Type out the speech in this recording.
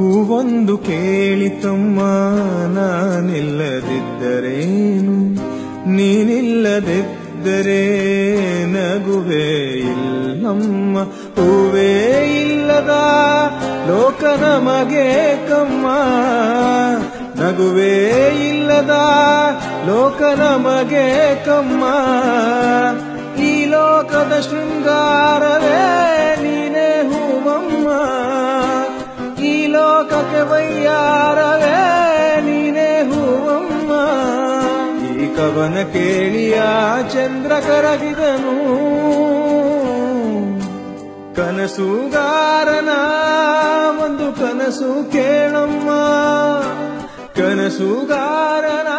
ಹೂವೊಂದು ಕೇಳಿತಮ್ಮ ನಾನಿಲ್ಲದಿದ್ದರೇನು? ನೀನಿಲ್ಲದಿದ್ದರೆ ನಗುವೇ ಇಲ್ಲಮ್ಮ, ಹೂವೇ ಇಲ್ಲದ ಲೋಕ ನಮಗೆ ಕಮ್ಮ. ನಗುವೇ ಇಲ್ಲದ ಲೋಕ ನಮಗೆ ಕಮ್ಮ. ಈ ಲೋಕದ ಶೃಂಗಾರವೇ ಕವನ ಕೇಳಿಯ ಚಂದ್ರ ಕರಗಿದನು. ಕನಸುಗಾರನ ಒಂದು ಕನಸು ಕೇಳಮ್ಮ. ಕನಸುಗಾರನ